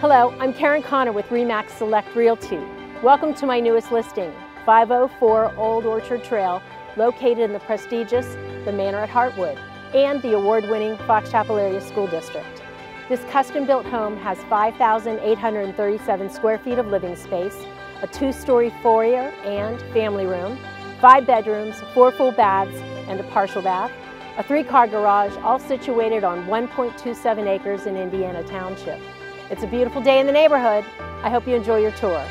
Hello, I'm Karen Connor with REMAX Select Realty. Welcome to my newest listing, 504 Old Orchard Trail, located in the prestigious The Manor at Hartwood and the award-winning Fox Chapel Area School District. This custom-built home has 5,837 square feet of living space, a two-story foyer and family room, five bedrooms, four full baths, and a partial bath, a three-car garage, all situated on 1.27 acres in Indiana Township. It's a beautiful day in the neighborhood. I hope you enjoy your tour.